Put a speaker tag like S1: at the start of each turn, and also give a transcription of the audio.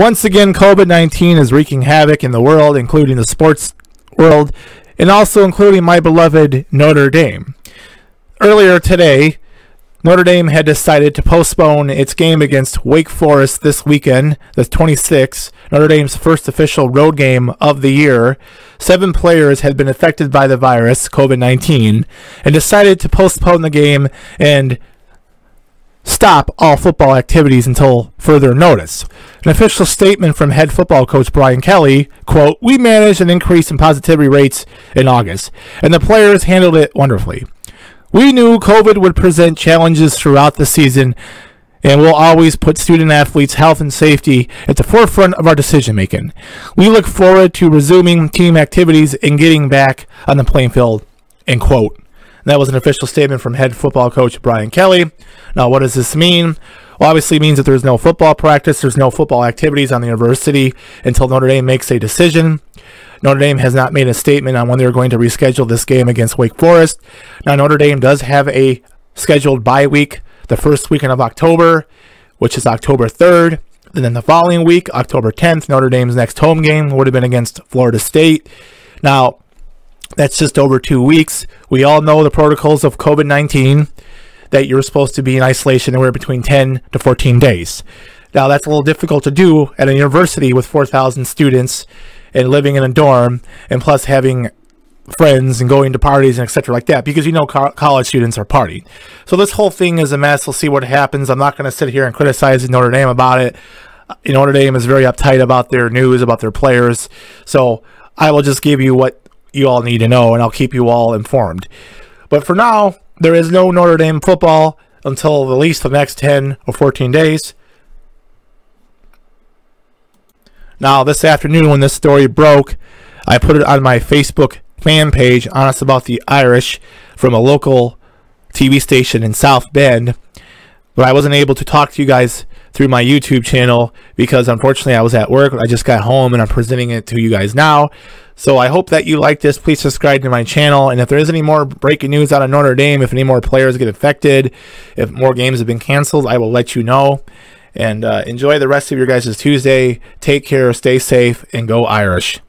S1: Once again, COVID 19 is wreaking havoc in the world, including the sports world, and also including my beloved Notre Dame. Earlier today, Notre Dame had decided to postpone its game against Wake Forest this weekend, the 26th, Notre Dame's first official road game of the year. Seven players had been affected by the virus, COVID 19, and decided to postpone the game and stop all football activities until further notice. An official statement from head football coach Brian Kelly, quote, "We managed an increase in positivity rates in August, and the players handled it wonderfully. We knew COVID would present challenges throughout the season, and we'll always put student athletes' health and safety at the forefront of our decision making. We look forward to resuming team activities and getting back on the playing field. End quote. that was an official statement from head football coach Brian Kelly. Now, what does this mean? Well, obviously means that there's no football practice, there's no football activities on the university until Notre Dame makes a decision. Notre Dame has not made a statement on when they're going to reschedule this game against Wake Forest. Now, Notre Dame does have a scheduled bye week the first weekend of October, which is October 3rd. And then the following week, October 10th, Notre Dame's next home game would have been against Florida State. Now, that's just over two weeks. We all know the protocols of COVID 19 that you're supposed to be in isolation anywhere between 10 to 14 days. Now, that's a little difficult to do at a university with 4,000 students and living in a dorm, and plus having friends and going to parties and etc. like that because you know co- college students are partying. So this whole thing is a mess. We'll see what happens. I'm not going to sit here and criticize Notre Dame about it. Notre Dame is very uptight about their news about their players. So I will just give you what you all need to know and I'll keep you all informed. But for now, there is no Notre Dame football until at least the next 10 or 14 days. Now, this afternoon, when this story broke, I put it on my Facebook fan page, Honest About the Irish, from a local TV station in South Bend. But I wasn't able to talk to you guys through my YouTube channel because unfortunately I was at work. I just got home and I'm presenting it to you guys now. So I hope that you like this. Please subscribe to my channel. And if there is any more breaking news out of Notre Dame, if any more players get affected, if more games have been canceled, I will let you know. And uh, enjoy the rest of your guys' Tuesday. Take care, stay safe, and go Irish.